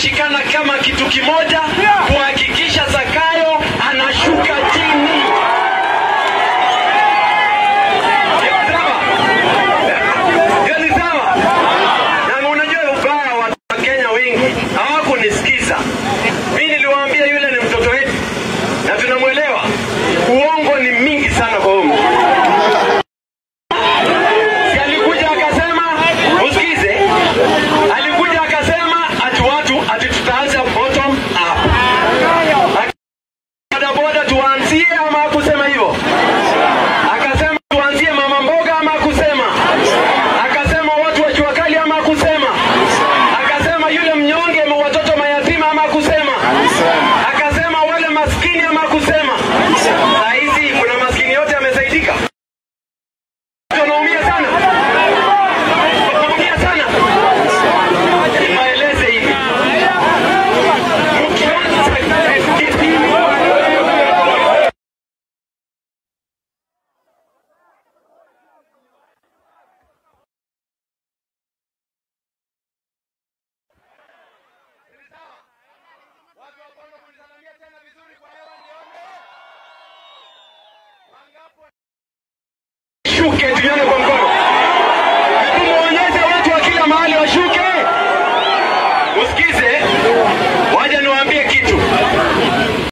tumeshikana kama kitu kimoja kuhakikisha tuanzie ama hakusema hivyo? Akasema tuanzie mama mboga ama hakusema? Akasema watu wa jua kali ama hakusema? Akasema yule mnyonge watoto mayatima ama hakusema? Akasema shuke tuone kwa